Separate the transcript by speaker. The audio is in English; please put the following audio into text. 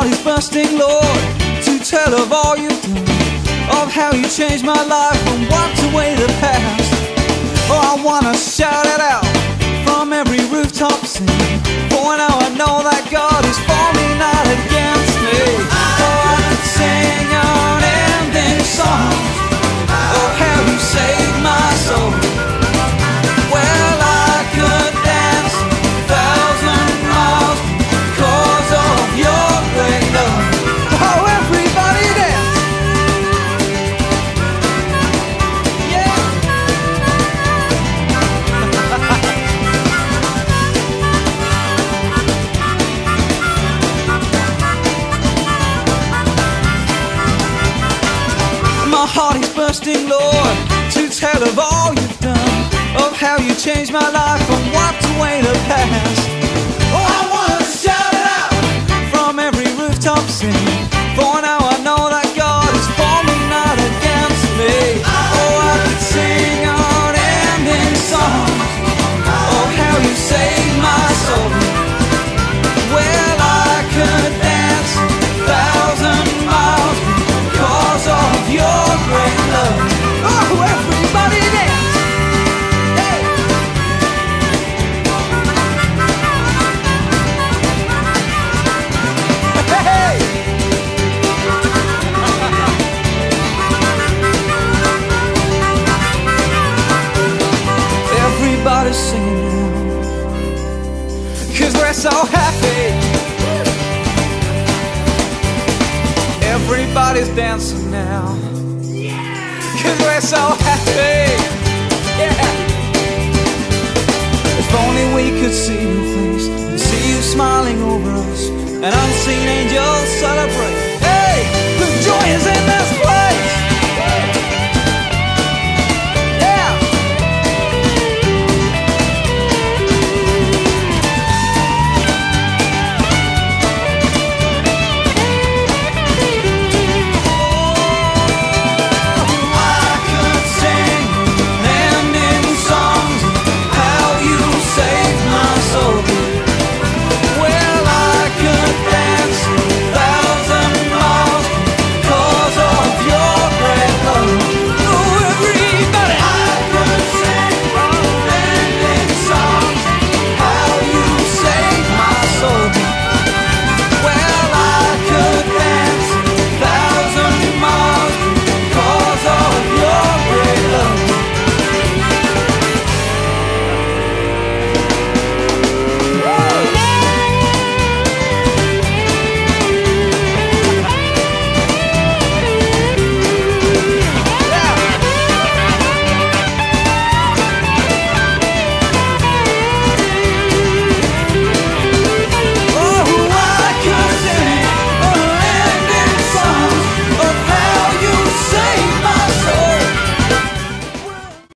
Speaker 1: heart is bursting, Lord, to tell of all you've done, of how you changed my life and wiped away the past. Oh, I wanna shout it out. Heart is bursting, Lord, to tell of all you've done, of how you changed my life and wiped away the past. We're so happy. Everybody's dancing now. Cause we're so happy. Yeah. If only we could see your face And see you smiling over us. An unseen angel celebrate